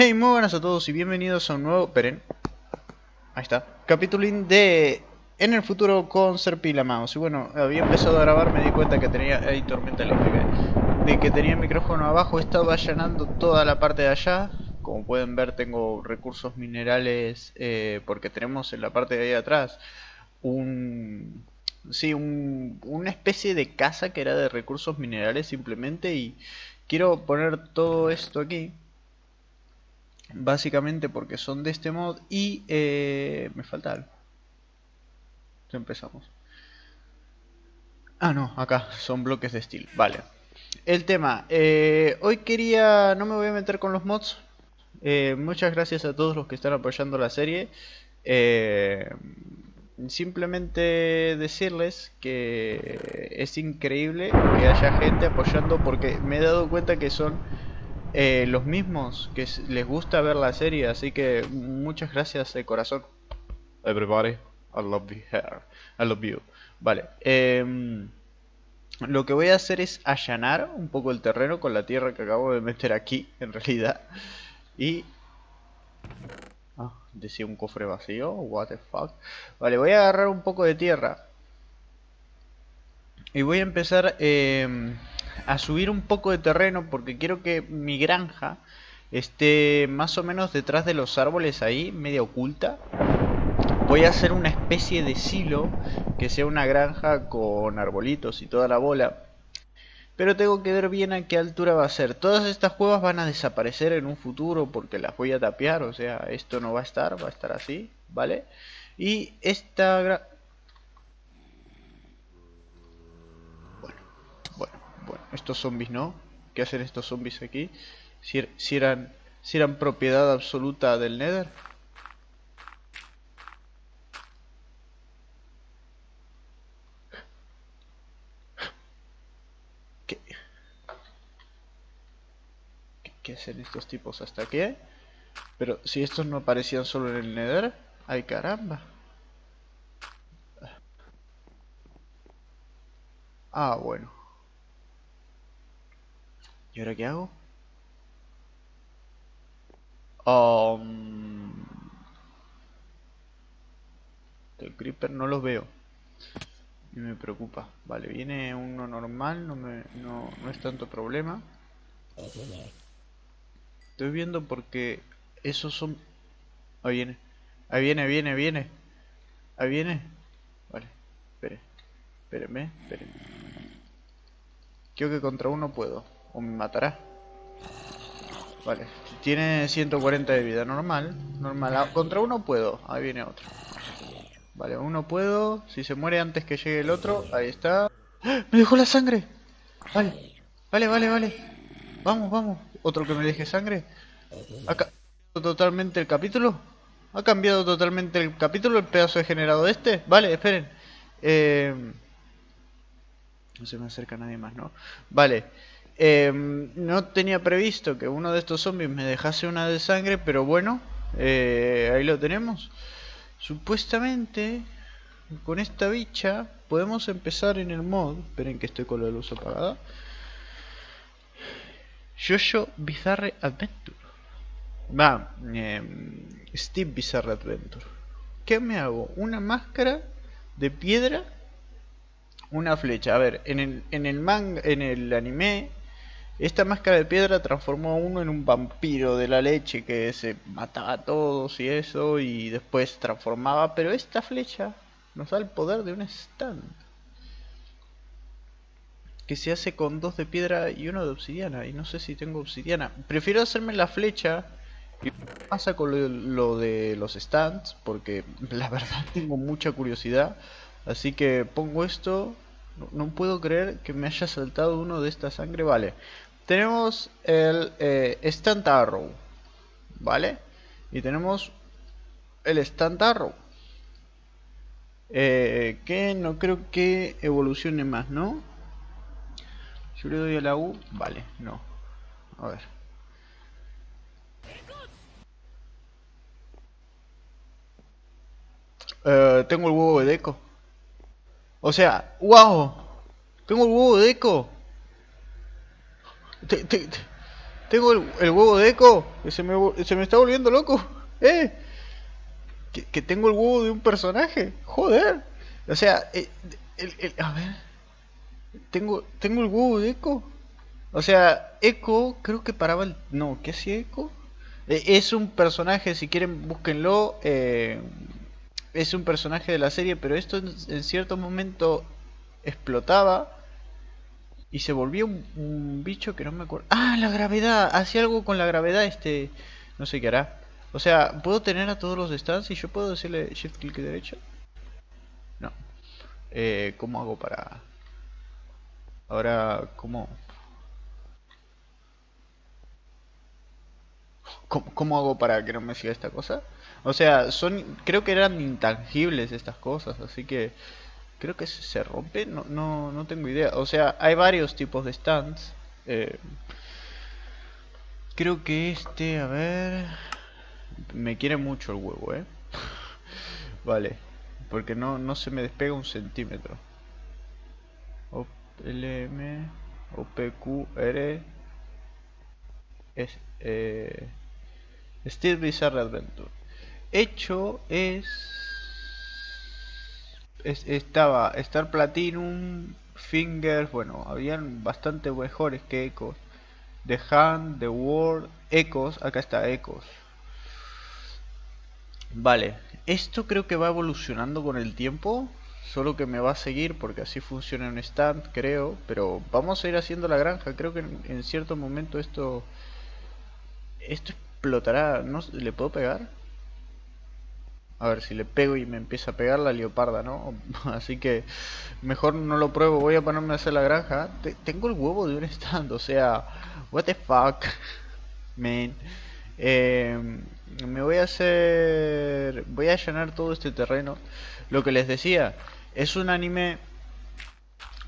Hey, muy buenas a todos y bienvenidos a un nuevo... Esperen. Ahí está. Capitulín de... En el futuro con Serpila Mouse. Y bueno, había empezado a grabar, me di cuenta que tenía... Ahí, tormenta eléctrica. De que tenía el micrófono abajo, estaba allanando toda la parte de allá. Como pueden ver, tengo recursos minerales eh, porque tenemos en la parte de ahí atrás un... Sí, un, una especie de casa que era de recursos minerales simplemente y quiero poner todo esto aquí Básicamente porque son de este mod y eh, me falta algo. empezamos. Ah, no, acá son bloques de steel. Vale. El tema. Eh, hoy quería... No me voy a meter con los mods. Eh, muchas gracias a todos los que están apoyando la serie. simplemente decirles que es increíble que haya gente apoyando porque me he dado cuenta que son eh, los mismos que les gusta ver la serie, así que muchas gracias de corazón. Everybody, I love you. I love you. Vale. Em, lo que voy a hacer es allanar un poco el terreno con la tierra que acabo de meter aquí, en realidad. Y... Ah, decía un cofre vacío, what the fuck. Vale, voy a agarrar un poco de tierra. Y voy a empezar... Eh, a subir un poco de terreno porque quiero que mi granja esté más o menos detrás de los árboles ahí, media oculta. Voy a hacer una especie de silo que sea una granja con arbolitos y toda la bola. Pero tengo que ver bien a qué altura va a ser. Todas estas cuevas van a desaparecer en un futuro porque las voy a tapiar. O sea, esto no va a estar, va a estar así, ¿vale? Y esta estos zombies no. ¿Qué hacen estos zombies aquí? Si, er, eran, si eran propiedad absoluta del Nether. ¿Qué? ¿Qué, hacen estos tipos hasta qué? Pero si estos no aparecían solo en el Nether. ¡Ay caramba! Ah, bueno. ¿Y ahora qué hago? Um, el creeper no los veo. Y me preocupa. Vale, viene uno normal, no, me, no, no es tanto problema. Estoy viendo porque esos son... Ahí viene. Ahí viene, viene, viene. Ahí viene. Vale, espere. Espérenme, espérenme. Creo que contra uno puedo. O me matará. Vale. Tiene 140 de vida. Normal. Normal. Ah, contra uno puedo. Ahí viene otro. Vale, uno puedo. Si se muere antes que llegue el otro. Ahí está. ¡Ah! ¡Me dejó la sangre! Vale. Vale, vale, vale. Vamos, vamos. Otro que me deje sangre. Ha cambiado totalmente el capítulo. Ha cambiado totalmente el capítulo. El pedazo de generado este. Vale, esperen. Eh... No se me acerca nadie más, ¿no? Vale. Em, no tenía previsto que uno de estos zombies me dejase una de sangre, pero bueno, eh, ahí lo tenemos. Supuestamente, con esta bicha podemos empezar en el mod. Esperen que estoy con la luz apagada. Jojo Bizarre Adventure. Va, em, Steve Bizarre Adventure. ¿Qué me hago? Una máscara de piedra, una flecha. A ver, en el, en el manga, en el anime esta máscara de piedra transformó a uno en un vampiro de la leche que se mataba a todos y eso y después transformaba, pero esta flecha nos da el poder de un stand. Que se hace con dos de piedra y uno de obsidiana. Y no sé si tengo obsidiana. Prefiero hacerme la flecha. Y pasa con lo, de los stands. Porque la verdad tengo mucha curiosidad. Así que pongo esto. no puedo creer que me haya saltado uno de esta sangre. Vale tenemos el eh, Stand Arrow, ¿vale? Y tenemos el Stand Arrow. Eh, que no creo que evolucione más, ¿no? Yo le doy a la U, vale, no. A ver. Eh, tengo el huevo de Deco. O sea, wow. Tengo el huevo de Deco. Tengo el, huevo de eco. Que se me, se me está volviendo loco. ¡Eh! Que, tengo el huevo de un personaje. Joder. O sea, eh, a ver. Tengo, tengo el huevo de eco. O sea, Echo creo que paraba el... No, ¿qué hacía Echo? Eh, es un personaje, si quieren búsquenlo. Eh, es un personaje de la serie, pero esto en, cierto momento explotaba y se volvía un, bicho que no me acuerdo. Ah, la gravedad. Hacía algo con la gravedad este... No sé qué hará. O sea, ¿puedo tener a todos los stands y yo puedo decirle shift clic derecho? No. Eh, ¿Cómo hago para...? Ahora, ¿cómo...? ¿Cómo, hago para que no me siga esta cosa? O sea, son creo que eran intangibles estas cosas, así que creo que se rompe, no, no, no tengo idea. O sea, hay varios tipos de stands. Eh, creo que este, a ver... Me quiere mucho el huevo, ¿eh? vale, porque no, no se me despega un centímetro. LM, OPQR, es, eh, Steel Bizarre Adventure. Hecho es, estaba Star Platinum, Fingers, bueno, habían bastante mejores que Ecos. The Hand, The World, Ecos, acá está Ecos. Vale, esto creo que va evolucionando con el tiempo. Solo que me va a seguir porque así funciona en stand, creo. Pero vamos a ir haciendo la granja. Creo que en, en cierto momento esto... Esto explotará. ¿No le puedo pegar? A ver, si le pego y me empieza a pegar la leoparda, ¿no? Así que mejor no lo pruebo. Voy a ponerme a hacer la granja. tengo el huevo de un stand, o sea... What the fuck, man. Em, me voy a hacer... Voy a llenar todo este terreno. Lo que les decía, es un anime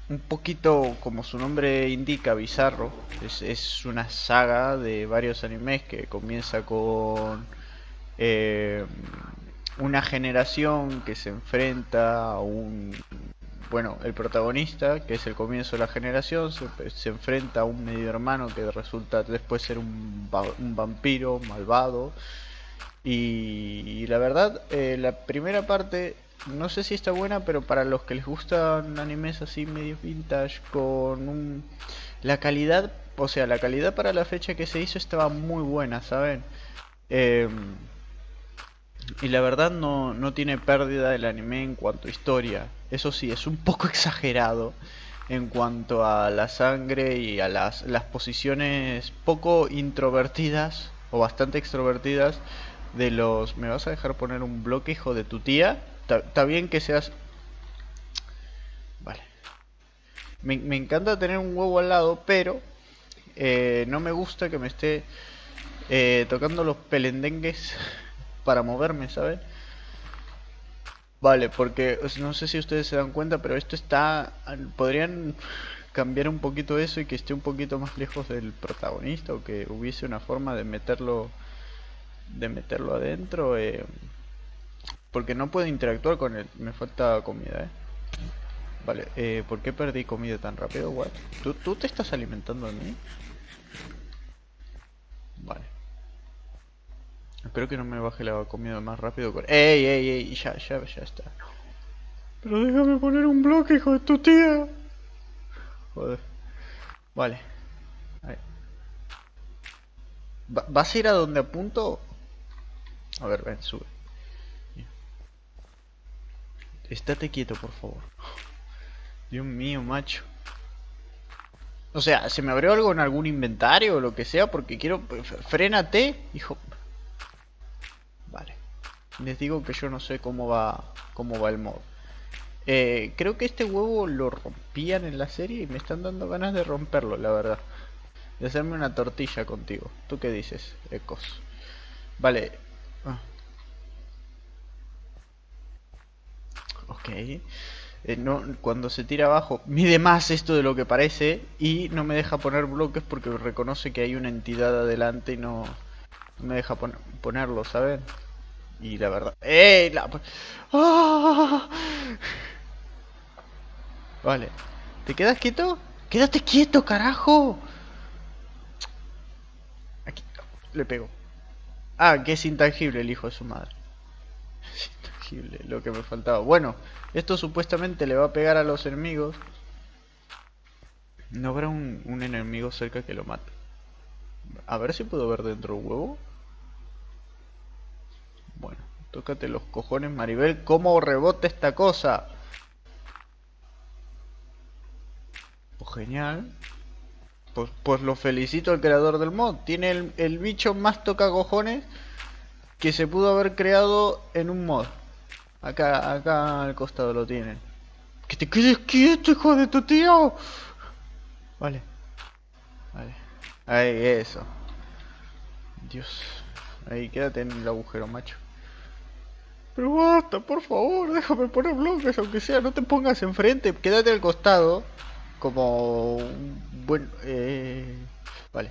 un poquito, como su nombre indica, bizarro. Es, una saga de varios animes que comienza con eh, una generación que se enfrenta a un... Bueno, el protagonista, que es el comienzo de la generación, se, enfrenta a un medio hermano que resulta después ser un, un vampiro malvado. Y, la verdad, eh, la primera parte no sé si está buena, pero para los que les gustan animes así medio vintage con un... La calidad, o sea, la calidad para la fecha que se hizo estaba muy buena, ¿saben? Em, y la verdad no, no tiene pérdida el anime en cuanto a historia. Eso sí, es un poco exagerado en cuanto a la sangre y a las, las posiciones poco introvertidas o bastante extrovertidas de los... ¿Me vas a dejar poner un bloque, hijo de tu tía? Está bien que seas... Vale. Me, encanta tener un huevo al lado, pero eh, no me gusta que me esté eh, tocando los pelendengues para moverme, ¿sabes? Vale, porque no sé si ustedes se dan cuenta, pero esto está... Podrían cambiar un poquito eso y que esté un poquito más lejos del protagonista o que hubiese una forma de meterlo de meterlo adentro eh, porque no puedo interactuar con él. Me falta comida, eh. Vale, eh, ¿por qué perdí comida tan rápido? What? ¿Tú, ¿Tú te estás alimentando de mí? Vale. Espero que no me baje la comida más rápido. Con... ¡Ey, ey, ey! Ya, ya, ya está. Pero déjame poner un bloque, hijo de tu tía. Joder. Vale. ¿Vas a ir a donde apunto? A ver, ven, sube. Estate quieto, por favor. Dios mío, macho. O sea, ¿se me abrió algo en algún inventario o lo que sea? Porque quiero... Frénate, hijo. Les digo que yo no sé cómo va, cómo va el modo. Eh, creo que este huevo lo rompían en la serie y me están dando ganas de romperlo, la verdad. De hacerme una tortilla contigo. ¿Tú qué dices, Ecos? Vale. Ah. Ok. Eh, no, cuando se tira abajo mide más esto de lo que parece y no me deja poner bloques porque reconoce que hay una entidad adelante y no, me deja ponerlo, ¿saben? Y la verdad... ¡Eh! ¡Ah! Vale. ¿Te quedas quieto? ¡Quédate quieto, carajo! Le pego. Ah, que es intangible el hijo de su madre. Es intangible, lo que me faltaba. Bueno, esto supuestamente le va a pegar a los enemigos. No habrá un, un enemigo cerca que lo mate. A ver si puedo ver dentro del huevo. Bueno, tócate los cojones, Maribel. ¿Cómo rebota esta cosa? Pues genial. Pues, pues lo felicito al creador del mod. Tiene el, bicho más toca cojones que se pudo haber creado en un mod. Acá, acá al costado lo tienen. ¡Que te quedes quieto, hijo de tu tío! Vale. Vale. Ahí, eso. Dios. Ahí, quédate en el agujero, macho. Pero basta, por favor, déjame poner bloques, aunque sea. No te pongas enfrente, quédate al costado. Como un buen... Eh... Vale.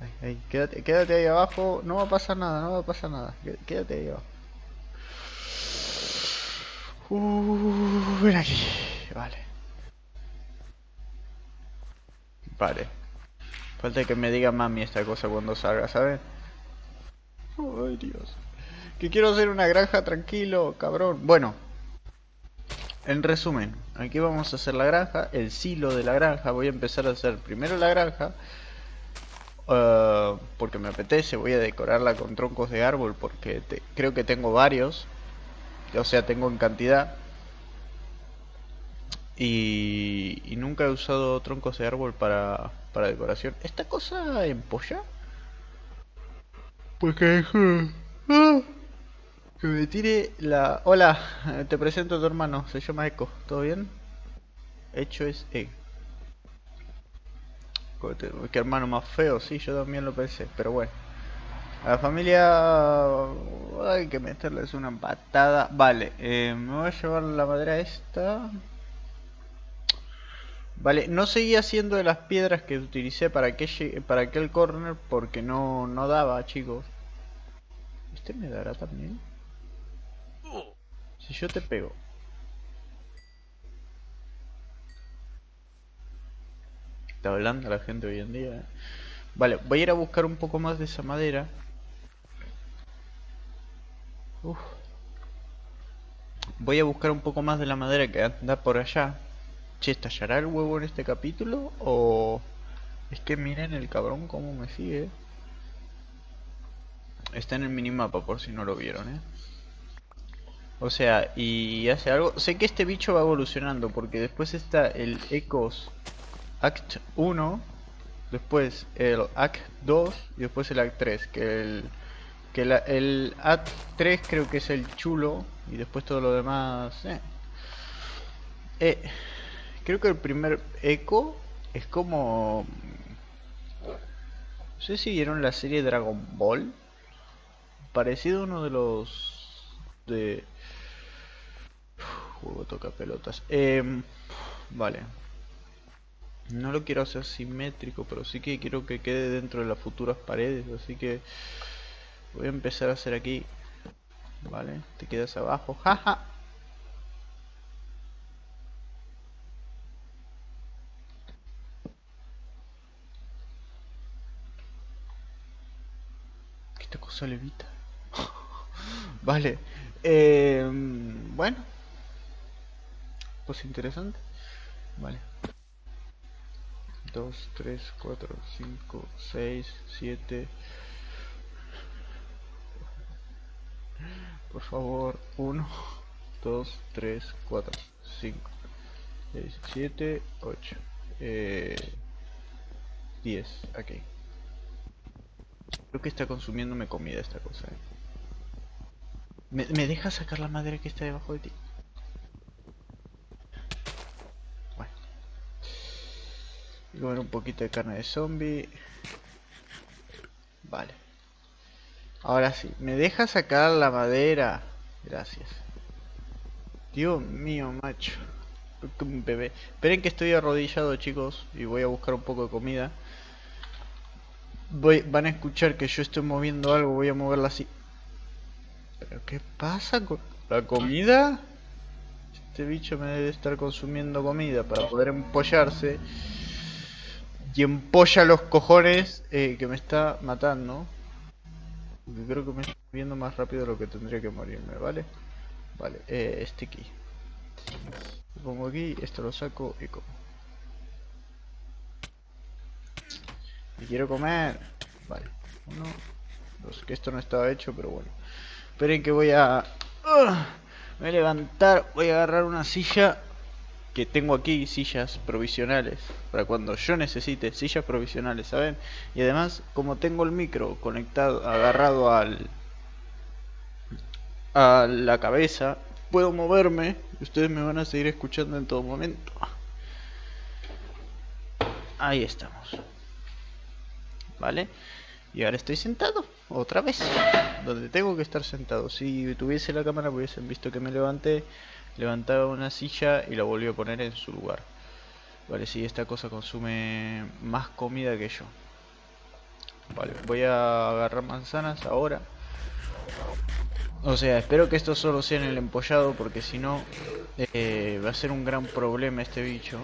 Ahí, ahí, quédate, quédate ahí abajo. No va a pasar nada, no va a pasar nada. Quédate ahí abajo. Uh, ven aquí. Vale. Vale. Falta que me diga mami esta cosa cuando salga, ¿sabes? Ay, Dios. Que quiero hacer una granja tranquilo, cabrón. Bueno. En resumen, aquí vamos a hacer la granja, el silo de la granja. Voy a empezar a hacer primero la granja. Uh, porque me apetece, voy a decorarla con troncos de árbol porque creo que tengo varios. O sea, tengo en cantidad. Y, y nunca he usado troncos de árbol para, para decoración. ¿Esta cosa empolla? Pues que... Ah, que me tire la... Hola, te presento a tu hermano, se llama Echo, ¿todo bien? Hecho es Egg. Qué hermano más feo, sí, yo también lo pensé, pero bueno. A la familia hay que meterles una patada. Vale, eh, me voy a llevar la madera esta. Vale, no seguí haciendo de las piedras que utilicé para, que, para aquel corner porque no, no daba, chicos. ¿Este me dará también? Si yo te pego. Está hablando la gente hoy en día. ¿eh? Vale, voy a ir a buscar un poco más de esa madera. Uf. Voy a buscar un poco más de la madera que anda por allá. Che, ¿estallará el huevo en este capítulo? O... Es que miren el cabrón cómo me sigue. Está en el minimapa por si no lo vieron, ¿eh? O sea, y hace algo... Sé que este bicho va evolucionando porque después está el Ecos Act 1, después el Act 2 y después el Act 3, que el... Que el Act 3 creo que es el chulo y después todo lo demás... Eh. Eh, creo que el primer Echo es como... No sé si vieron la serie Dragon Ball parecido a uno de los de juego toca pelotas. Eh, vale. No lo quiero hacer simétrico pero sí que quiero que quede dentro de las futuras paredes así que voy a empezar a hacer aquí. Vale te quedas abajo. Jaja ¿Qué esta cosa levita Vale. Eh, bueno. Pues interesante. Vale. 2, 3, 4, 5, 6, 7. Por favor, 1, 2, 3, 4, 5, 6, 7, 8, eh, 10. Ok. Creo que está consumiéndome comida esta cosa. ¿eh? ¿Me, ¿Me deja sacar la madera que está debajo de ti? Y comer un poquito de carne de zombie. Vale. Ahora sí. ¿Me deja sacar la madera? Gracias. Dios mío, macho. Bebé. Esperen que estoy arrodillado, chicos. Y voy a buscar un poco de comida. Voy, van a escuchar que yo estoy moviendo algo. Voy a moverla así. ¿Pero qué pasa con la comida? Este bicho me debe estar consumiendo comida para poder empollarse. Y empolla los cojones eh, que me está matando. Porque creo que me estoy moviendo más rápido de lo que tendría que morirme, ¿vale? Vale, eh, este aquí. Lo pongo aquí, esto lo saco y como. Y quiero comer. Vale, uno, dos, que esto no estaba hecho, pero bueno. Esperen que voy a... ¡Ah! voy a levantar, voy a agarrar una silla que tengo aquí sillas provisionales para cuando yo necesite sillas provisionales, ¿saben? Y además, como tengo el micro conectado, agarrado al a la cabeza, puedo moverme y ustedes me van a seguir escuchando en todo momento. Ahí estamos. ¿Vale? Y ahora estoy sentado, otra vez, donde tengo que estar sentado. Si tuviese la cámara hubiesen visto que me levanté levantaba una silla y la volvió a poner en su lugar. Vale, si esta cosa consume más comida que yo. Vale, voy a agarrar manzanas ahora. O sea, espero que esto solo sea en el empollado porque si no eh, va a ser un gran problema este bicho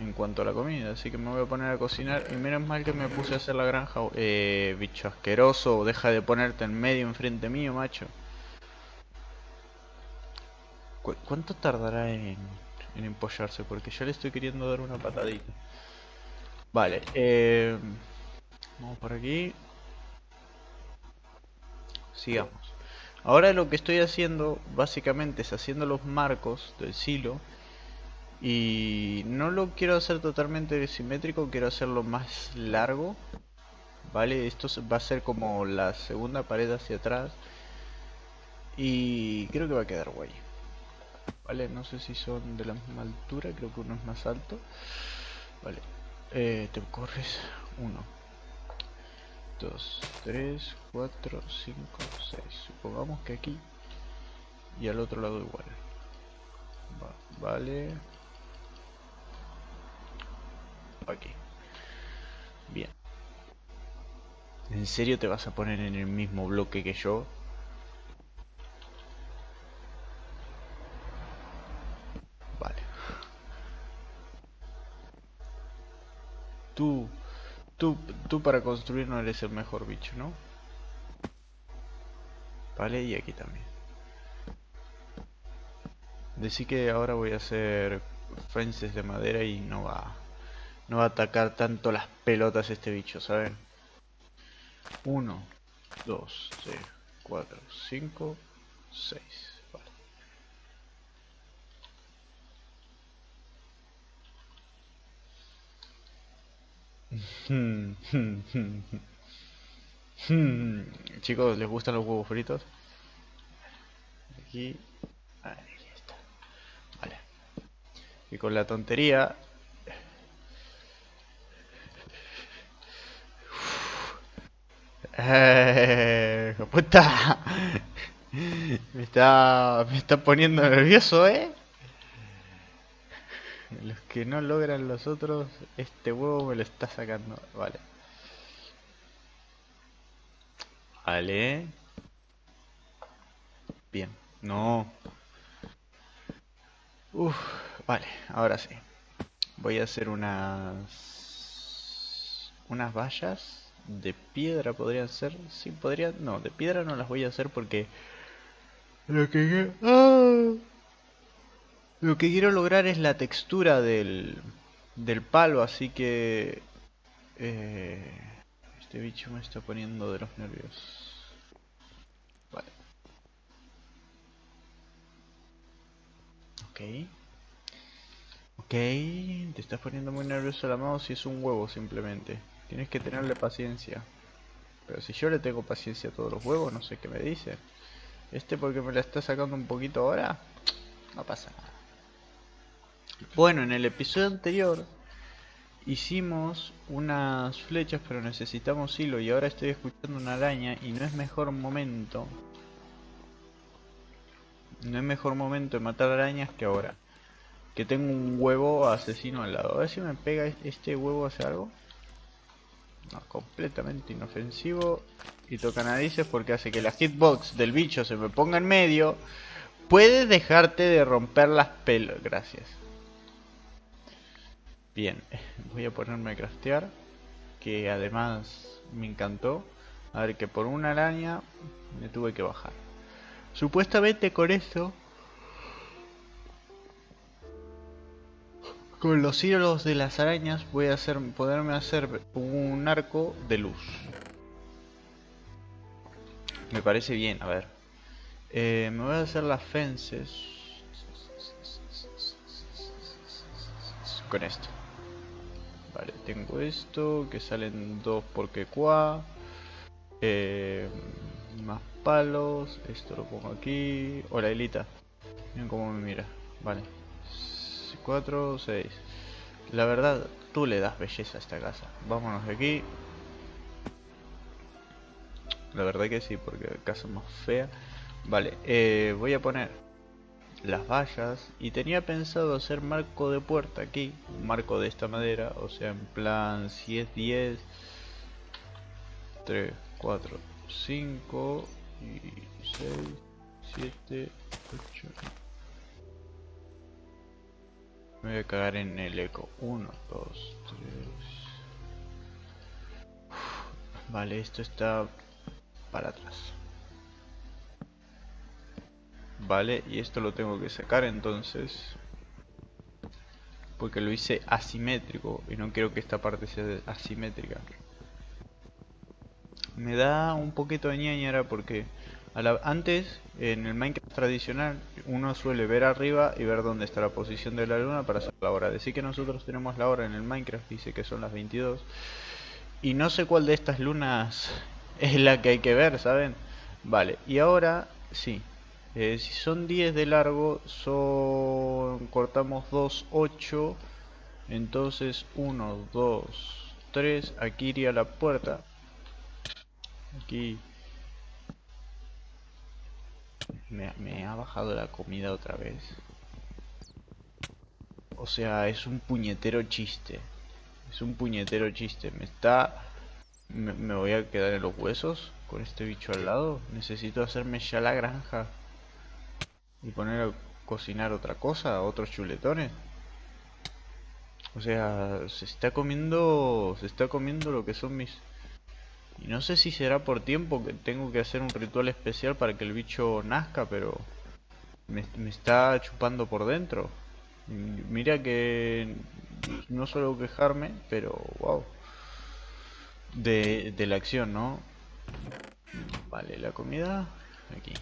en cuanto a la comida. Así que me voy a poner a cocinar y menos mal que me puse a hacer la granja. Eh, bicho asqueroso, deja de ponerte en medio enfrente mío, macho. ¿Cuánto tardará en, empollarse? Porque yo le estoy queriendo dar una patadita. Vale, eh, vamos por aquí. Sigamos. Ahora lo que estoy haciendo básicamente es haciendo los marcos del silo. Y no lo quiero hacer totalmente simétrico, quiero hacerlo más largo. Vale, esto va a ser como la segunda pared hacia atrás. Y creo que va a quedar guay. Vale, no sé si son de la misma altura, creo que uno es más alto. Vale, eh, te corres 1, 2, 3, 4, 5, 6. Supongamos que aquí y al otro lado igual. vale. Aquí. Bien. ¿En serio te vas a poner en el mismo bloque que yo? Tú, tú, tú para construir no eres el mejor bicho, ¿no? Vale, y aquí también. Decí que ahora voy a hacer fences de madera y no va, no va a atacar tanto las pelotas este bicho, ¿saben? 1, 2, 3, 4, 5, 6. Chicos, ¿les gustan los huevos fritos? Aquí. Está. Vale. Y con la tontería. Eh, puta. Me está, me está poniendo nervioso, ¿eh? Los que no logran los otros, este huevo me lo está sacando. Vale. Vale. Bien. No. Uf, vale, ahora sí. Voy a hacer unas... Unas vallas de piedra podrían ser. Sí, podrían... No, de piedra no las voy a hacer porque... Lo que... ¡Ah! Lo que quiero lograr es la textura del, del palo, así que... Eh, este bicho me está poniendo de los nervios. Vale. Ok. Ok, te estás poniendo muy nervioso la mouse y es un huevo simplemente. Tienes que tenerle paciencia. Pero si yo le tengo paciencia a todos los huevos, no sé qué me dice. Este porque me la está sacando un poquito ahora, no pasa nada. Bueno, en el episodio anterior hicimos unas flechas pero necesitamos hilo y ahora estoy escuchando una araña y no es mejor momento no es mejor momento de matar arañas que ahora. Que tengo un huevo asesino al lado. A ver si me pega este huevo hace algo. No, completamente inofensivo. Y toca narices porque hace que la hitbox del bicho se me ponga en medio. Puedes dejarte de romper las pelos. Gracias Bien, voy a ponerme a craftear, que además me encantó. A ver, que por una araña me tuve que bajar. Supuestamente con esto... Con los hilos de las arañas voy a hacer, poderme hacer un arco de luz. Me parece bien, a ver. Eh, me voy a hacer las fences. Con esto. Vale, tengo esto, que salen dos porque. Eh, más palos, esto lo pongo aquí. Hola, Elita. Miren cómo me mira. Vale. 4, 6. La verdad, tú le das belleza a esta casa. Vámonos de aquí. La verdad que sí, porque casa más fea. Vale, eh, voy a poner las vallas y tenía pensado hacer marco de puerta aquí, marco de esta madera, o sea, en plan si es 10, 3, 4, 5 y 6, 7, 8. Me voy a cagar en el eco. 1, 2, 3. Vale, esto está para atrás. Vale, y esto lo tengo que sacar entonces. Porque lo hice asimétrico y no quiero que esta parte sea asimétrica. Me da un poquito de ñañara porque antes en el Minecraft tradicional uno suele ver arriba y ver dónde está la posición de la luna para hacer la hora. Decir que nosotros tenemos la hora en el Minecraft, dice que son las 22. Y no sé cuál de estas lunas es la que hay que ver, ¿saben? Vale, y ahora sí, eh, si son 10 de largo, son cortamos 2, 8. Entonces 1, 2, 3. Aquí iría la puerta. Aquí. Me, ha bajado la comida otra vez. O sea, es un puñetero chiste. Es un puñetero chiste. Me está... Me, voy a quedar en los huesos con este bicho al lado. Necesito hacerme ya la granja y poner a cocinar otra cosa, otros chuletones. O sea, se está comiendo, se está comiendo lo que son mis... Y no sé si será por tiempo que tengo que hacer un ritual especial para que el bicho nazca, pero me, está chupando por dentro. Mira que no suelo quejarme, pero wow. De, de la acción, ¿no? Vale, la comida aquí.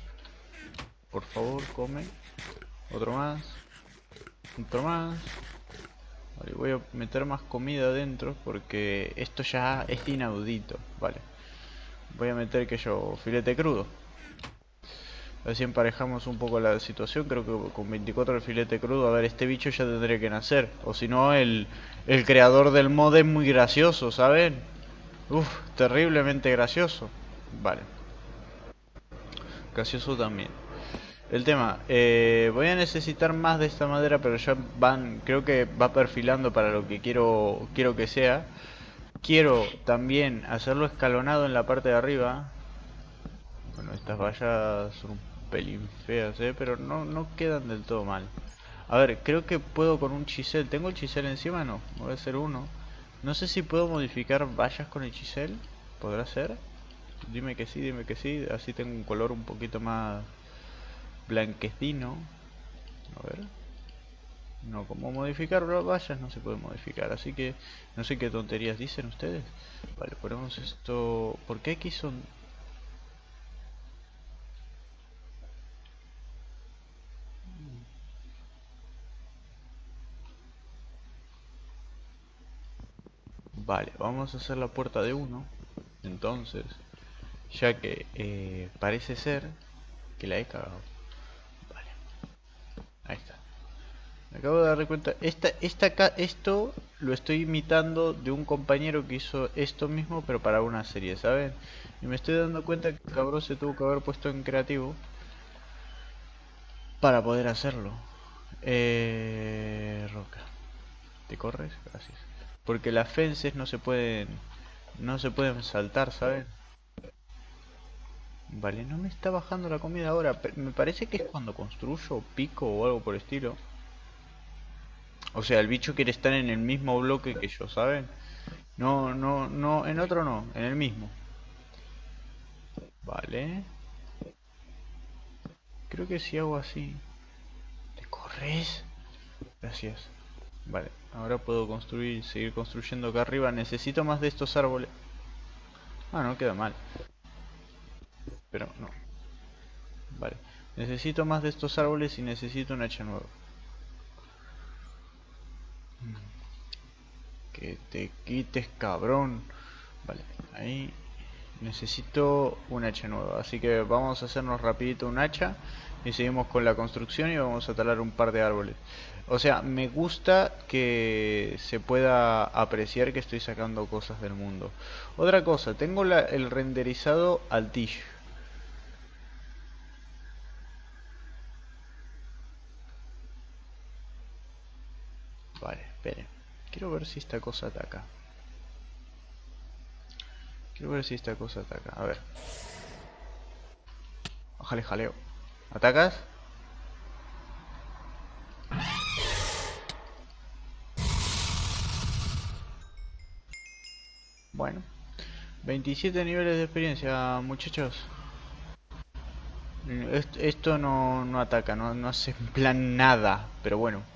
Por favor, come. Otro más. Otro más. Vale, voy a meter más comida adentro porque esto ya es inaudito. Vale. Voy a meter que yo filete crudo. A ver si emparejamos un poco la situación. Creo que con 24 el filete crudo, a ver, este bicho ya tendría que nacer. O si no, el, el creador del mod es muy gracioso, ¿saben? Uf, terriblemente gracioso. Vale. Gracioso también. El tema, eh, voy a necesitar más de esta madera, pero ya van, creo que va perfilando para lo que quiero, quiero que sea. Quiero también hacerlo escalonado en la parte de arriba. Bueno, estas vallas son un pelín feas, ¿eh? pero no, no quedan del todo mal. A ver, creo que puedo con un chisel. ¿Tengo el chisel encima? No, voy a hacer uno. No sé si puedo modificar vallas con el chisel. ¿Podrá ser? Dime que sí, dime que sí. Así tengo un color un poquito más blanquecino. A ver. No, como modificar vallas no se puede modificar, así que no sé qué tonterías dicen ustedes. Vale, ponemos esto... ¿Por qué aquí son...? Vale, vamos a hacer la puerta de uno. Entonces, ya que eh, parece ser que la he cagado. Ahí está. Me acabo de dar cuenta. Esta, esta esto lo estoy imitando de un compañero que hizo esto mismo, pero para una serie, ¿saben? Y me estoy dando cuenta que el cabrón se tuvo que haber puesto en creativo para poder hacerlo. Eh, Roca. ¿Te corres? Gracias. Porque las fences no se pueden no se pueden saltar, ¿saben? Vale, no me está bajando la comida ahora. Me parece que es cuando construyo pico o algo por estilo. O sea, el bicho quiere estar en el mismo bloque que yo, ¿saben? No, no, no, en otro no, en el mismo. Vale. Creo que si hago así... ¿Te corres? Gracias. Vale, ahora puedo construir, seguir construyendo acá arriba. Necesito más de estos árboles. Ah, no queda mal. Pero no. Vale. Necesito más de estos árboles y necesito un hacha nueva. Que te quites, cabrón. Vale, ahí necesito un hacha nueva. Así que vamos a hacernos rapidito un hacha y seguimos con la construcción y vamos a talar un par de árboles. O sea, me gusta que se pueda apreciar que estoy sacando cosas del mundo. Otra cosa, tengo el renderizado altillo. Vale, esperen. Quiero ver si esta cosa ataca. Quiero ver si esta cosa ataca. A ver. Bájale jaleo. ¿Atacas? Bueno. 27 niveles de experiencia, muchachos. Esto no, no ataca, no, no hace en plan nada, pero bueno.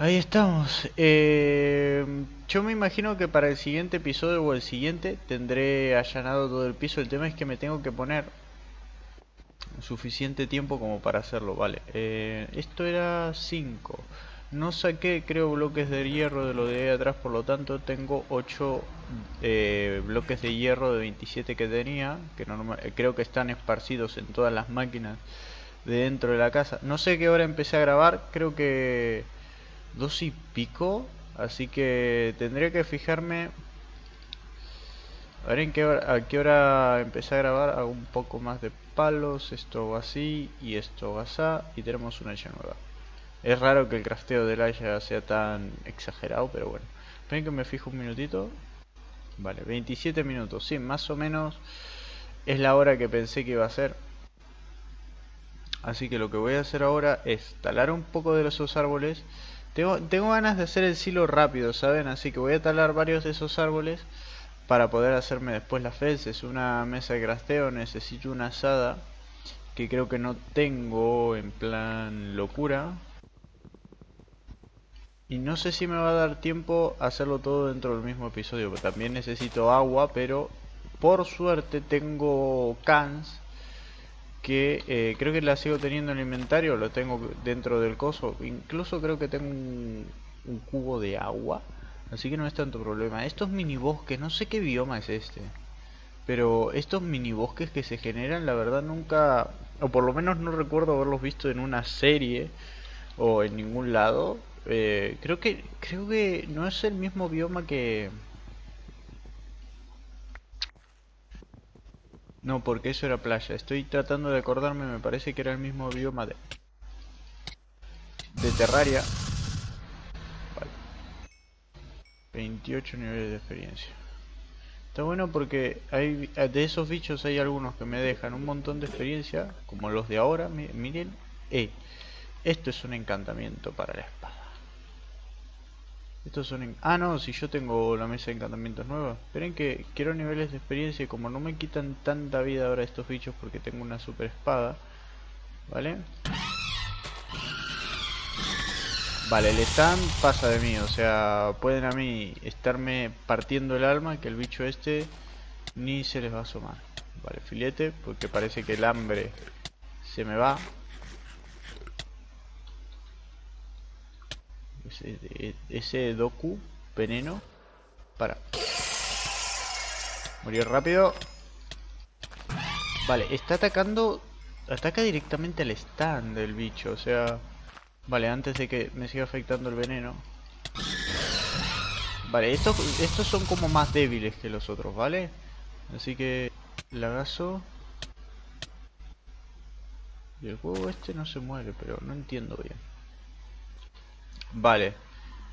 Ahí estamos. Eh, yo me imagino que para el siguiente episodio o el siguiente tendré allanado todo el piso. El tema es que me tengo que poner suficiente tiempo como para hacerlo. Vale, eh, esto era 5. No saqué, creo, bloques de hierro de lo de ahí atrás, por lo tanto tengo 8 eh, bloques de hierro de 27 que tenía, que creo que están esparcidos en todas las máquinas de dentro de la casa. No sé qué hora empecé a grabar, creo que dos y pico, así que tendría que fijarme a ver en qué hora, a qué hora empecé a grabar, hago un poco más de palos, esto va así y esto va así y tenemos una haya nueva. Es raro que el crafteo del haya sea tan exagerado, pero bueno. Ven que me fijo un minutito. Vale, 27 minutos, sí, más o menos es la hora que pensé que iba a ser. Así que lo que voy a hacer ahora es talar un poco de esos árboles tengo, ganas de hacer el silo rápido, ¿saben? Así que voy a talar varios de esos árboles para poder hacerme después las feces. Una mesa de crasteo, necesito una asada que creo que no tengo en plan locura. Y no sé si me va a dar tiempo hacerlo todo dentro del mismo episodio. También necesito agua, pero por suerte tengo cans que eh, creo que la sigo teniendo en el inventario, lo tengo dentro del coso, incluso creo que tengo un, cubo de agua, así que no es tanto problema. Estos mini bosques, no sé qué bioma es este, pero estos mini bosques que se generan, la verdad nunca, o por lo menos no recuerdo haberlos visto en una serie o en ningún lado. Eh, creo que creo que no es el mismo bioma que No, porque eso era playa. Estoy tratando de acordarme, me parece que era el mismo bioma de... De Terraria. Vale. 28 niveles de experiencia. Está bueno porque hay de esos bichos hay algunos que me dejan un montón de experiencia, como los de ahora. Miren, eh, esto es un encantamiento para la espada. Estos son... Ah, no, si yo tengo la mesa de encantamientos nueva. Esperen que quiero niveles de experiencia y como no me quitan tanta vida ahora estos bichos porque tengo una super espada. ¿Vale? Vale, el stand pasa de mí, o sea, pueden a mí estarme partiendo el alma que el bicho este ni se les va a asomar. Vale, filete, porque parece que el hambre se me va. Ese, Doku veneno para. Morir rápido. Vale está atacando ataca directamente al stand del bicho o sea vale antes de que me siga afectando el veneno. Vale estos estos son como más débiles que los otros vale así que lagazo. Y el juego este no se muere pero no entiendo bien Vale.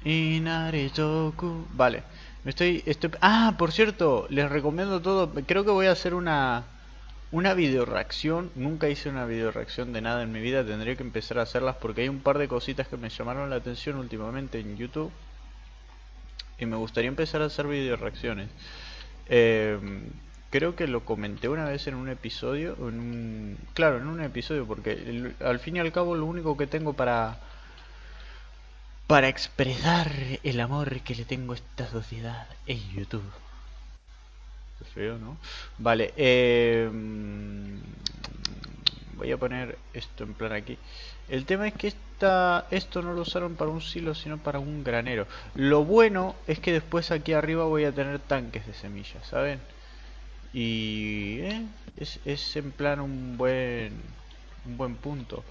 Inaritoku. Vale. Me estoy, estoy... Ah, por cierto, les recomiendo todo. Creo que voy a hacer una una video reacción. Nunca hice una video reacción de nada en mi vida. Tendría que empezar a hacerlas porque hay un par de cositas que me llamaron la atención últimamente en YouTube. Y me gustaría empezar a hacer video reacciones. Eh, creo que lo comenté una vez en un episodio, en un, claro, en un episodio, porque al fin y al cabo lo único que tengo para para expresar el amor que le tengo a esta sociedad es YouTube. Feo, ¿no? Vale, eh, voy a poner esto en plan aquí. El tema es que esta, esto no lo usaron para un silo, sino para un granero. Lo bueno es que después aquí arriba voy a tener tanques de semillas, ¿saben? Y eh, es, es en plan un buen, un buen punto.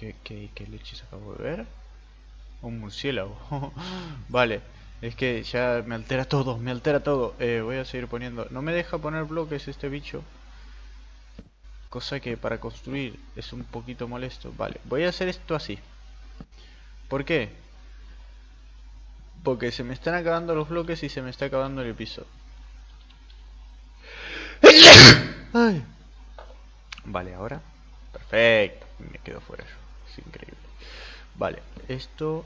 ¿Qué, qué, qué leches acabo de ver? Un murciélago. vale. Es que ya me altera todo, me altera todo. Eh, voy a seguir poniendo... No me deja poner bloques este bicho. Cosa que para construir es un poquito molesto. Vale, voy a hacer esto así. ¿Por qué? Porque se me están acabando los bloques y se me está acabando el piso. Vale, ahora. Perfecto. Me quedo fuera yo. Es increíble. Vale, esto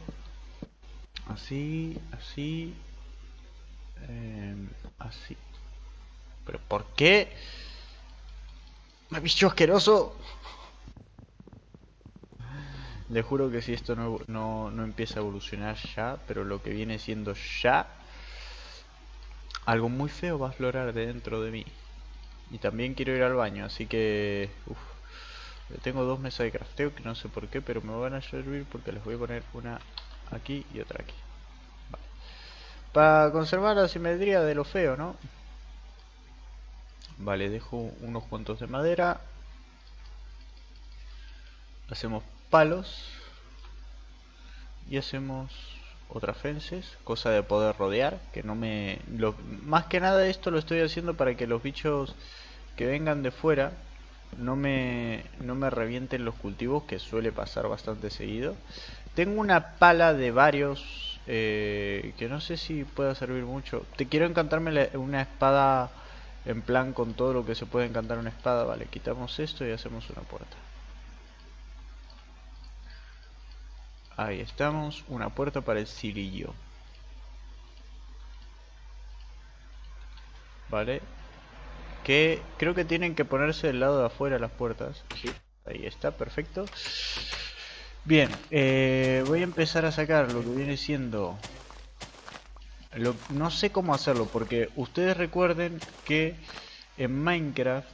Así, así. Em, así. ¿Pero por qué? ¡Me bicho asqueroso! Le juro que si esto no, no, no empieza a evolucionar ya, pero lo que viene siendo ya, algo muy feo va a aflorar dentro de mí. Y también quiero ir al baño, así que... tengo dos mesas de crafteo que no sé por qué, pero me van a servir porque les voy a poner una aquí y otra aquí. Para conservar la simetría de lo feo, ¿no? Vale, dejo unos cuantos de madera. Hacemos palos. Y hacemos otras fences, cosa de poder rodear, que no me... más que nada esto lo estoy haciendo para que los bichos que vengan de fuera no me, no me revienten los cultivos, que suele pasar bastante seguido. Tengo una pala de varios, eh, que no sé si pueda servir mucho. Te quiero encantarme una espada en plan con todo lo que se puede encantar una espada. Vale, quitamos esto y hacemos una puerta. Ahí estamos, una puerta para el cirillo. Vale. Que creo que tienen que ponerse del lado de afuera las puertas. Sí, ahí está, perfecto. Bien, eh, voy a empezar a sacar lo que viene siendo... no sé cómo hacerlo, porque ustedes recuerden que en Minecraft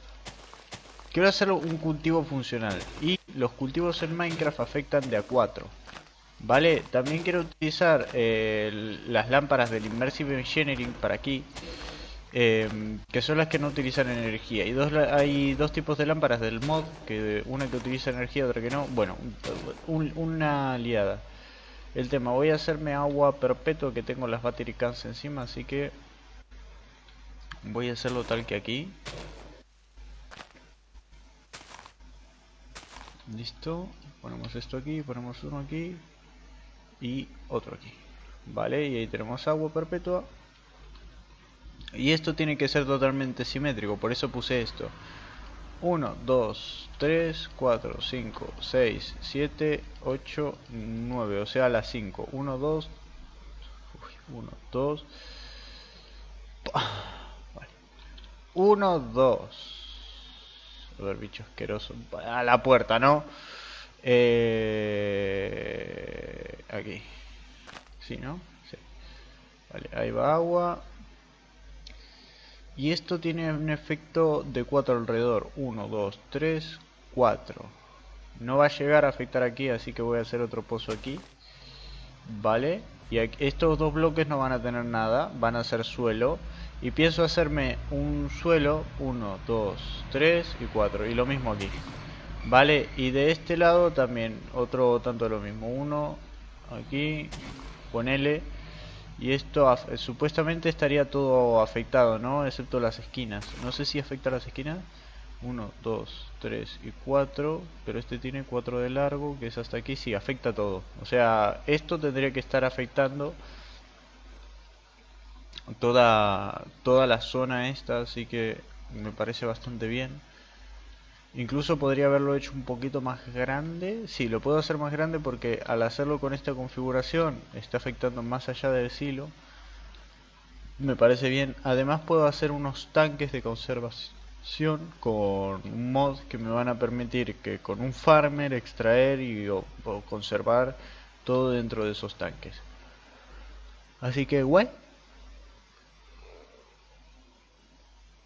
quiero hacer un cultivo funcional y los cultivos en Minecraft afectan de a 4 vale también quiero utilizar eh, las lámparas del Immersive Engineering para aquí Em, que son las que no utilizan energía. Y dos, hay dos tipos de lámparas del mod, que una que utiliza energía, otra que no. Bueno, una aliada. El tema, voy a hacerme agua perpetua que tengo las battery cans encima, así que voy a hacerlo tal que aquí. Listo, ponemos esto aquí, ponemos uno aquí y otro aquí. Vale, y ahí tenemos agua perpetua. Y esto tiene que ser totalmente simétrico, por eso puse esto. 1, 2, 3, 4, 5, 6, 7, 8, 9, o sea las 5. 1, 2, 1, 2, 1, 2. A ver, bicho asqueroso. A la puerta, ¿no? Eh, aquí. Sí, ¿no? Sí. Vale, ahí va agua. Y esto tiene un efecto de 4 alrededor. 1, 2, 3, 4. No va a llegar a afectar aquí, así que voy a hacer otro pozo aquí. Vale. Y estos dos bloques no van a tener nada, van a ser suelo. Y pienso hacerme un suelo, 1, 2, 3 y 4. Y lo mismo aquí. Vale, y de este lado también otro tanto lo mismo. 1, aquí, ponele y esto supuestamente estaría todo afectado, ¿no? Excepto las esquinas. No sé si afecta las esquinas. 1, 2, 3 y 4. Pero este tiene 4 de largo, que es hasta aquí. Sí, afecta todo. O sea, esto tendría que estar afectando toda, toda la zona esta. Así que me parece bastante bien. Incluso podría haberlo hecho un poquito más grande. Sí, lo puedo hacer más grande porque al hacerlo con esta configuración está afectando más allá del silo. Me parece bien. Además puedo hacer unos tanques de conservación con un mod que me van a permitir que con un farmer extraer y conservar todo dentro de esos tanques. Así que guay.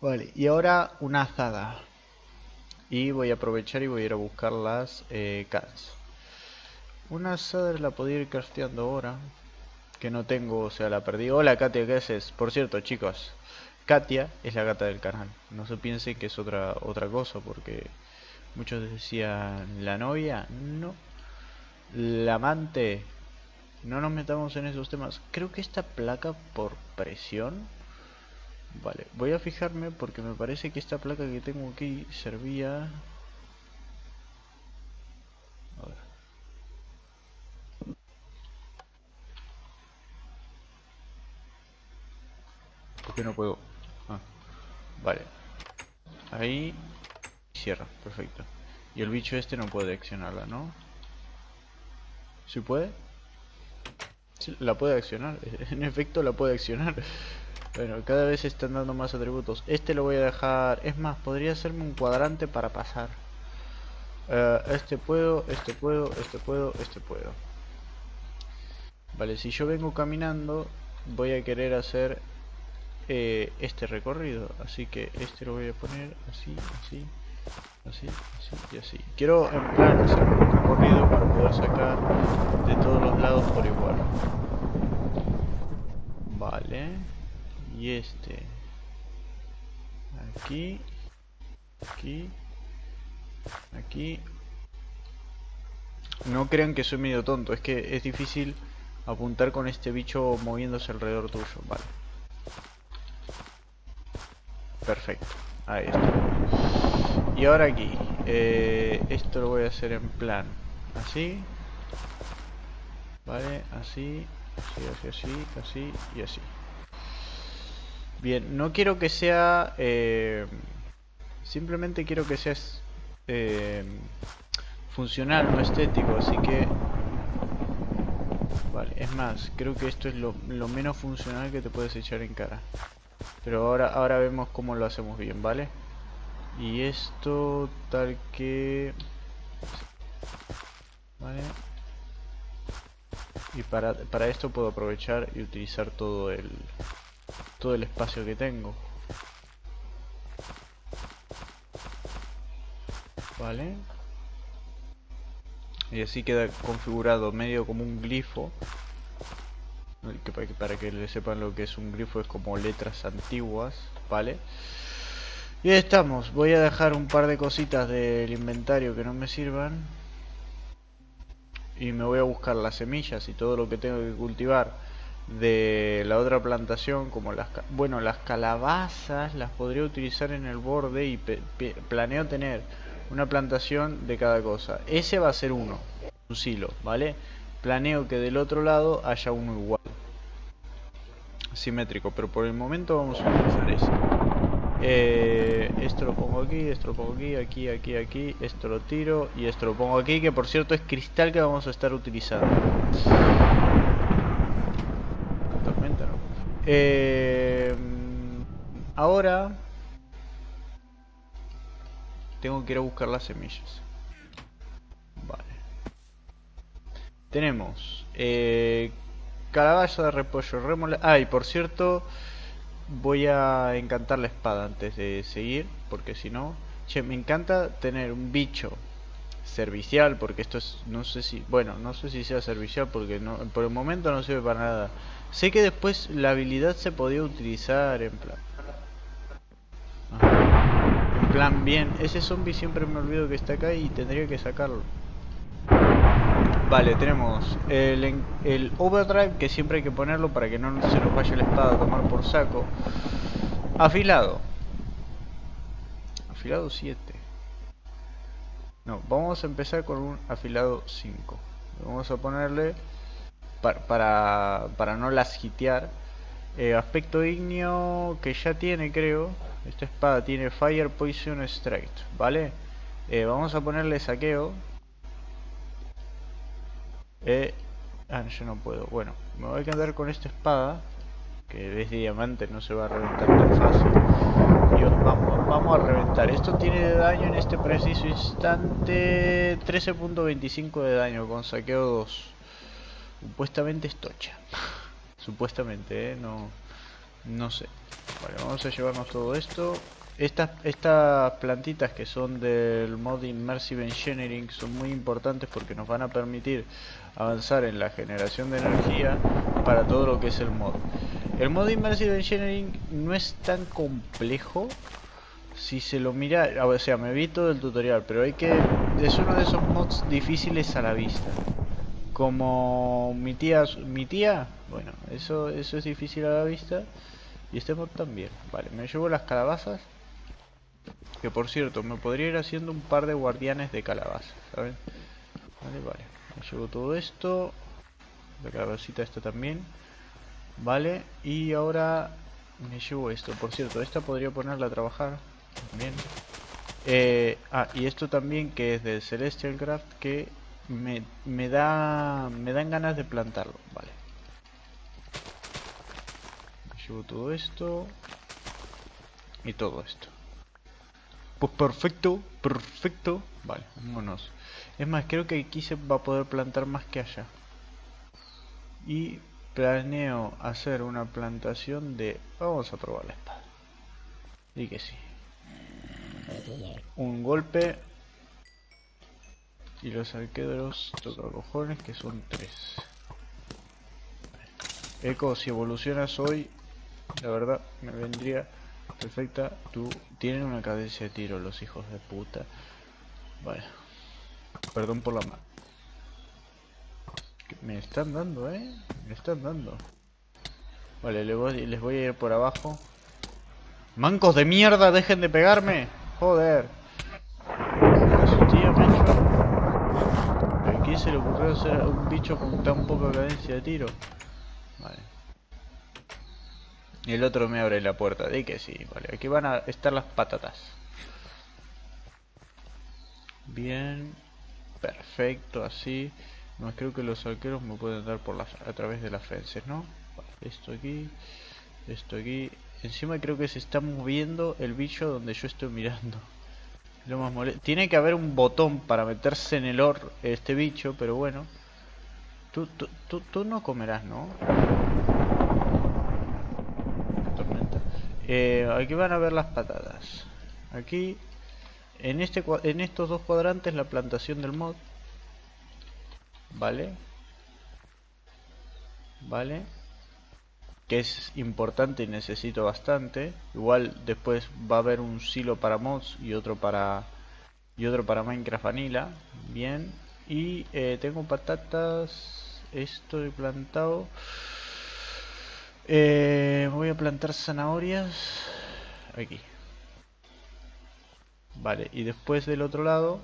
Vale, y ahora una azada y voy a aprovechar y voy a ir a buscar las eh, una sadder la podía ir crafteando ahora que no tengo, o sea la perdí. Hola Katia, ¿qué haces? por cierto chicos Katia es la gata del canal. No se piense que es otra, otra cosa porque muchos decían la novia no. La amante no nos metamos en esos temas. Creo que esta placa por presión Vale, voy a fijarme porque me parece que esta placa que tengo aquí servía... A ver. ¿Por qué no puedo? Ah, vale. Ahí... Cierra, perfecto. Y el bicho este no puede accionarla, ¿no? ¿Sí puede? Sí, la puede accionar, en efecto la puede accionar. Bueno, cada vez se están dando más atributos. Este lo voy a dejar... Es más, podría hacerme un cuadrante para pasar. Eh, este puedo, este puedo, este puedo, este puedo. Vale, si yo vengo caminando, voy a querer hacer eh, este recorrido. Así que este lo voy a poner así, así, así, así y así. Quiero en plan hacer un recorrido para poder sacar de todos los lados por igual. Vale y este aquí aquí aquí. No crean que soy medio tonto es que es difícil apuntar con este bicho moviéndose alrededor tuyo vale. Perfecto ahí está. Y ahora aquí eh, esto lo voy a hacer en plan así. Vale así así así así así y así Bien, no quiero que sea... Eh, simplemente quiero que sea eh, funcional, no estético, así que... Vale, es más, creo que esto es lo, menos funcional que te puedes echar en cara. Pero ahora, ahora vemos cómo lo hacemos bien, ¿vale? Y esto tal que... Vale. Y para, para esto puedo aprovechar y utilizar todo el todo el espacio que tengo. Vale. Y así queda configurado medio como un glifo. Que para, que para que le sepan lo que es un glifo es como letras antiguas, ¿vale? Y ahí estamos, voy a dejar un par de cositas del inventario que no me sirvan Y me voy a buscar las semillas y todo lo que tengo que cultivar de la otra plantación como las bueno las calabazas las podría utilizar en el borde y planeo tener una plantación de cada cosa. Ese va a ser uno un silo vale planeo que del otro lado haya uno igual. Simétrico pero por el momento vamos a utilizar ese. Eh, esto lo pongo aquí esto lo pongo aquí aquí aquí aquí esto lo tiro y esto lo pongo aquí que por cierto es cristal que vamos a estar utilizando eh, ahora tengo que ir a buscar las semillas. Vale. Tenemos eh, calabaza de repollo, remola... Ah, por cierto, voy a encantar la espada antes de seguir, porque si no... Che, me encanta tener un bicho servicial, porque esto es... No sé si... Bueno, no sé si sea servicial, porque no, por el momento no sirve para nada. Sé que después la habilidad se podía utilizar en plan... En plan, bien, ese zombie siempre me olvido que está acá y tendría que sacarlo. Vale, tenemos el, el overdrive que siempre hay que ponerlo para que no se nos vaya la espada a tomar por saco. Afilado. Afilado 7. No, vamos a empezar con un afilado 5. Vamos a ponerle para, para, no las hitear. Eh, aspecto ignio que ya tiene creo. Esta espada tiene Fire Poison Strike, ¿vale? Eh, vamos a ponerle saqueo. Eh, ah, yo no puedo. Bueno, me voy a quedar con esta espada. Que es diamante, no se va a reventar tan fácil. Y vamos, vamos a reventar. Esto tiene de daño en este preciso instante 13.25 de daño con saqueo 2. Supuestamente es tocha. Supuestamente, ¿eh? No, no sé. Vale, vamos a llevarnos todo esto. Estas, estas plantitas que son del mod Immersive Engineering son muy importantes porque nos van a permitir avanzar en la generación de energía para todo lo que es el mod. El mod Immersive Engineering no es tan complejo si se lo mira, o sea, me vi todo el tutorial, pero hay que es uno de esos mods difíciles a la vista. Como mi tía, mi tía, bueno, eso eso es difícil a la vista y este mod también. Vale, me llevo las calabazas que por cierto, me podría ir haciendo un par de guardianes de calabaza, ¿saben? Vale, vale. Me llevo todo esto. La calabacita esta también. Vale, y ahora me llevo esto. Por cierto, esta podría ponerla a trabajar. También. Eh, ah, y esto también que es de Celestial Craft que me, me da me dan ganas de plantarlo. Vale. Llevo todo esto. Y todo esto. Pues perfecto, perfecto. Vale, vámonos. Es más, creo que aquí se va a poder plantar más que allá. Y planeo hacer una plantación de... Vamos a probar la espada. Y que sí. Un golpe. Y los arqueros toca cojones que son tres. Eco, si evolucionas hoy, la verdad me vendría Perfecta, tú tienen una cadencia de tiro los hijos de puta. Vale. Perdón por la mano. Me están dando, eh. Me están dando. Vale, les voy, les voy a ir por abajo. ¡Mancos de mierda! ¡Dejen de pegarme! ¡Joder! ¿A quién se le ocurrió hacer un bicho con tan poca cadencia de tiro? Vale. Y el otro me abre la puerta. De que sí, vale. Aquí van a estar las patatas. Bien. Perfecto, así. No creo que los arqueros me pueden dar por las, a través de las fences, ¿no? esto aquí. Esto aquí. Encima creo que se está moviendo el bicho donde yo estoy mirando. Tiene que haber un botón para meterse en el or este bicho, pero bueno. Tú, tú, tú, tú no comerás, ¿no? Eh, aquí van a ver las patatas. Aquí, en, este, en estos dos cuadrantes, la plantación del mod. ¿Vale? ¿Vale? Que es importante y necesito bastante. Igual después va a haber un silo para mods y otro para y otro para Minecraft Vanilla. Bien. Y eh, tengo patatas. Esto he plantado. Eh, voy a plantar zanahorias aquí. Vale, y después del otro lado,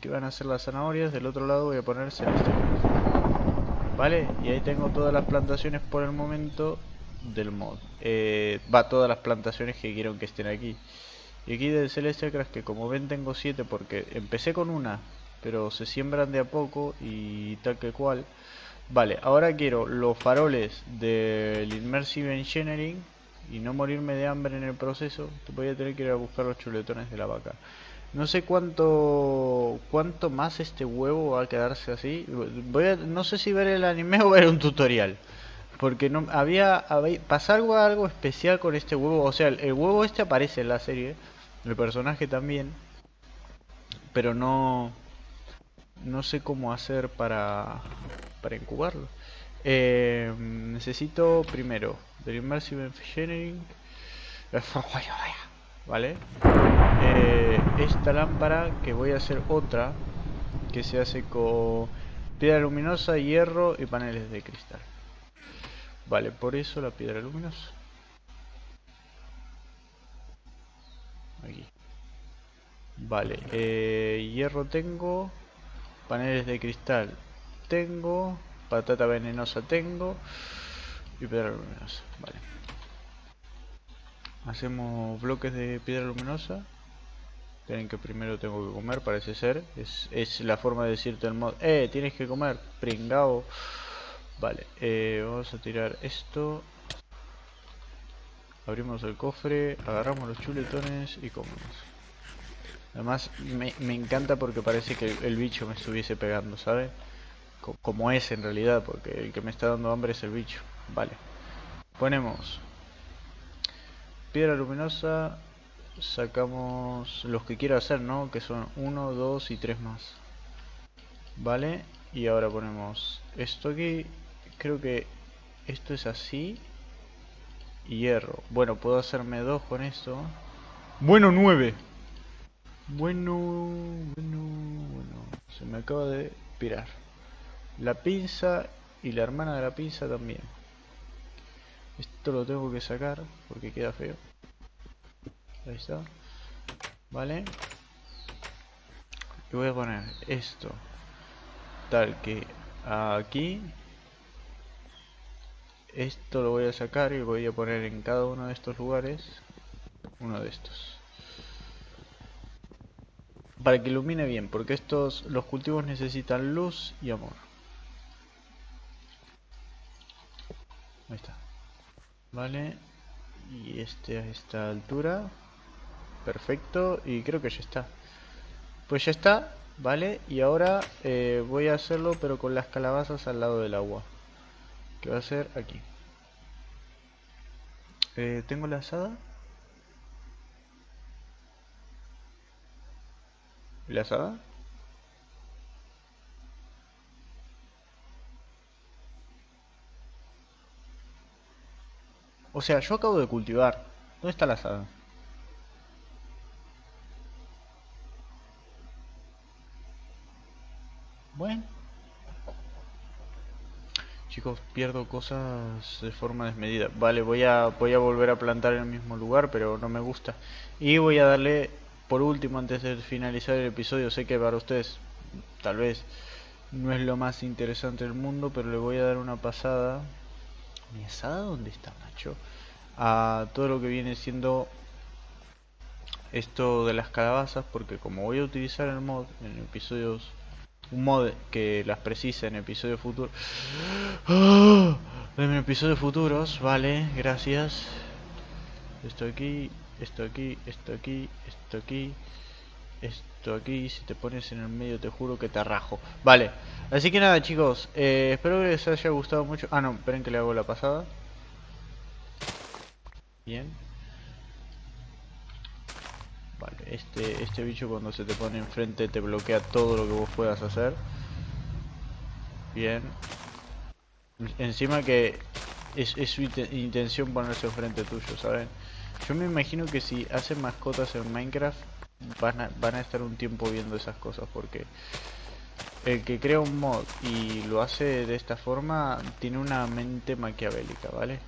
que van a ser las zanahorias, del otro lado voy a poner celeste. Vale, y ahí tengo todas las plantaciones por el momento del mod. Eh, va, todas las plantaciones que quiero que estén aquí. Y aquí del Celestial Crash, que como ven tengo 7 porque empecé con una, pero se siembran de a poco y tal que cual. Vale, ahora quiero los faroles del Immersive Engineering y no morirme de hambre en el proceso. Voy a tener que ir a buscar los chuletones de la vaca. No sé cuánto cuánto más este huevo va a quedarse así. Voy a, no sé si ver el anime o ver un tutorial. Porque no había, había pasa algo especial con este huevo, o sea, el huevo este aparece en la serie, el personaje también, pero no no sé cómo hacer para, para incubarlo. Eh, necesito primero del Immersive Engineering. ¿Vale? Eh, esta lámpara que voy a hacer otra que se hace con piedra luminosa, hierro y paneles de cristal. Vale, por eso la piedra luminosa. Aquí. Vale, eh, hierro tengo paneles de cristal tengo, patata venenosa tengo y piedra luminosa, vale. Hacemos bloques de piedra luminosa. Esperen que primero tengo que comer, parece ser. Es, es la forma de decirte el mod. ¡Eh! Tienes que comer, pringao. Vale, eh, vamos a tirar esto. Abrimos el cofre, agarramos los chuletones y comemos. Además, me, encanta porque parece que el, bicho me estuviese pegando, ¿sabes? como es en realidad, porque el que me está dando hambre es el bicho. Vale. Ponemos piedra luminosa, sacamos los que quiero hacer, ¿no? Que son 1, 2 y 3 más. Vale, y ahora ponemos esto aquí. Creo que esto es así. Hierro. Bueno, puedo hacerme dos con esto. Bueno, 9. Bueno, bueno, bueno. Se me acaba de pirar. La pinza y la hermana de la pinza también. Esto lo tengo que sacar porque queda feo. Ahí está. Vale. Y voy a poner esto. Tal que aquí. Esto lo voy a sacar y voy a poner en cada uno de estos lugares. Uno de estos. Para que ilumine bien, porque estos, los cultivos necesitan luz y amor. Ahí está. Vale. Y este a esta altura. Perfecto. Y creo que ya está. Pues ya está. Vale. Y ahora eh, voy a hacerlo pero con las calabazas al lado del agua. Que va a ser aquí. Eh, ¿Tengo la asada? ¿La asada? O sea, yo acabo de cultivar. ¿Dónde está la asada? Chicos, pierdo cosas de forma desmedida. Vale, voy a, voy a volver a plantar en el mismo lugar, pero no me gusta. Y voy a darle, por último, antes de finalizar el episodio, sé que para ustedes tal vez no es lo más interesante del mundo, pero le voy a dar una pasada ¿Mi asada dónde está, macho? A todo lo que viene siendo esto de las calabazas, porque como voy a utilizar el mod en episodios, un mod que las precisa en episodios futuros, en episodios futuros, vale, gracias. Esto aquí, esto aquí, esto aquí, esto aquí, esto aquí, si te pones en el medio te juro que te arrajo. Vale, así que nada chicos, eh, espero que les haya gustado mucho. Ah no, esperen que le hago la pasada. Bien. Vale, este, este bicho cuando se te pone enfrente te bloquea todo lo que vos puedas hacer. Bien. Encima que es, su intención ponerse enfrente tuyo, ¿saben? Yo me imagino que si hacen mascotas en Minecraft van a, van a estar un tiempo viendo esas cosas porque el que crea un mod y lo hace de esta forma tiene una mente maquiavélica, ¿vale?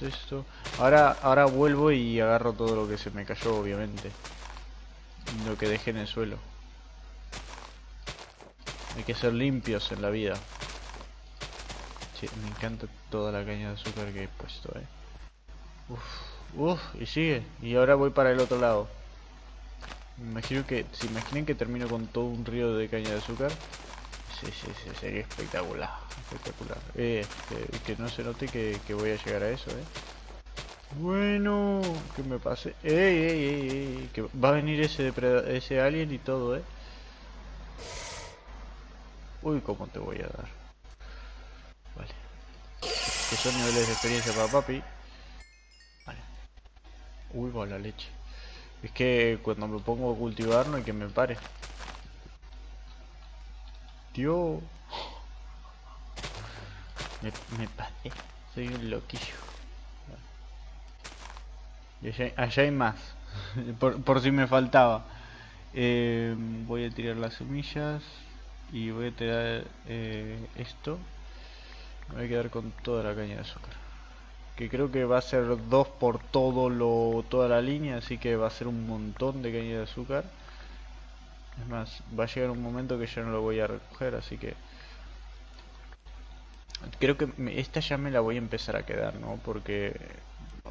Esto. Ahora, ahora vuelvo y agarro todo lo que se me cayó, obviamente. Lo que dejé en el suelo. Hay que ser limpios en la vida. Sí, me encanta toda la caña de azúcar que he puesto, eh. Uf. Uf, y sigue. Y ahora voy para el otro lado. Me imagino que, si imaginen que termino con todo un río de caña de azúcar. Sí, sí, sí, sería espectacular. Espectacular. Que, no se note que, voy a llegar a eso, eh. Bueno, que me pase. Que va a venir ese, ese alien y todo, eh. Uy, cómo te voy a dar. Vale. Que son niveles de experiencia para papi. Uy, va la leche. Es que cuando me pongo a cultivar no hay que me pare. Me, me. Soy un loquillo. Y allá, hay más. por, si me faltaba. Eh, voy a tirar las semillas. Y voy a tirar eh, esto. Me voy a quedar con toda la caña de azúcar que creo que va a ser dos por todo lo toda la línea así que va a ser un montón de caña de azúcar es más va a llegar un momento que ya no lo voy a recoger así que creo que esta ya me la voy a empezar a quedar no porque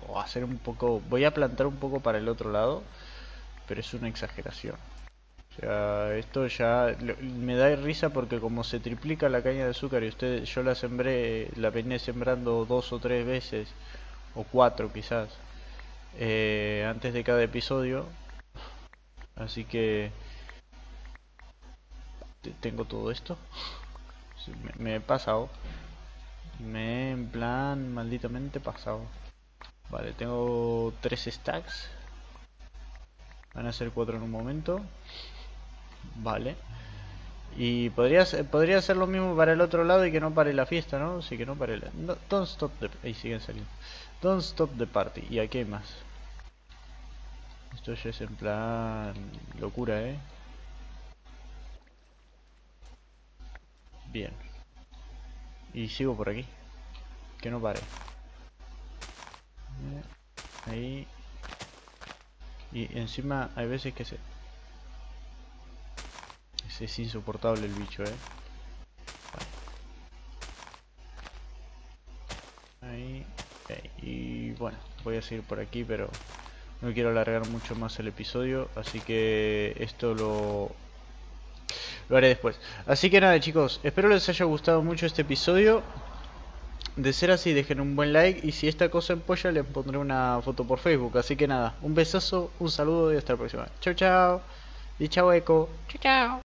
o hacer un poco... Voy a plantar un poco para el otro lado, pero es una exageración. O sea, esto ya me da risa porque como se triplica la caña de azúcar y usted, yo la sembré, la vine sembrando dos o tres veces, o cuatro quizás, eh, antes de cada episodio. Así que tengo todo esto. Me, he pasado. Me he en plan malditamente pasado. Vale, tengo tres stacks. Van a ser cuatro en un momento. Vale. Y podría podría ser lo mismo para el otro lado y que no pare la fiesta, ¿no? Sí, que no pare la... don't stop the... Ahí siguen saliendo. Don't stop the party. Y aquí hay más. Esto ya es en plan... Locura, ¿eh? Bien. Y sigo por aquí. Que no pare. Ahí. Y encima hay veces que se... Es, insoportable el bicho, eh. Ahí. Y bueno, voy a seguir por aquí, pero no quiero alargar mucho más el episodio. Así que esto lo, lo haré después. Así que nada chicos, espero les haya gustado mucho este episodio. De ser así, dejen un buen like y si esta cosa empolla les pondré una foto por Facebook. Así que nada, un besazo, un saludo y hasta la próxima. Chao, chao. Y chao, Eco. Chao, chao.